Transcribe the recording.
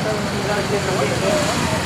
じゃあ行ってみよう。